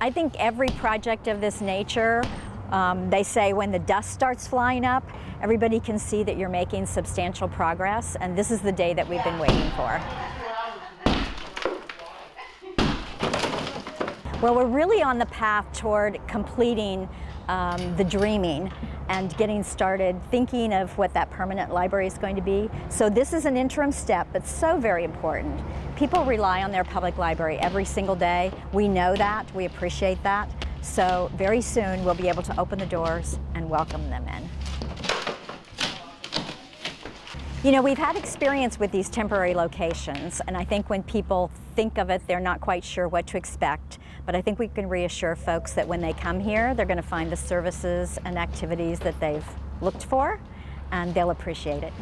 I think every project of this nature, um, they say when the dust starts flying up, everybody can see that you're making substantial progress, and this is the day that we've been waiting for. Well, we're really on the path toward completing um, the dreaming and getting started thinking of what that permanent library is going to be. So this is an interim step, but so very important. People rely on their public library every single day. We know that, we appreciate that. So very soon we'll be able to open the doors and welcome them in. You know, we've had experience with these temporary locations, and I think when people think of it, they're not quite sure what to expect. But I think we can reassure folks that when they come here, they're going to find the services and activities that they've looked for, and they'll appreciate it.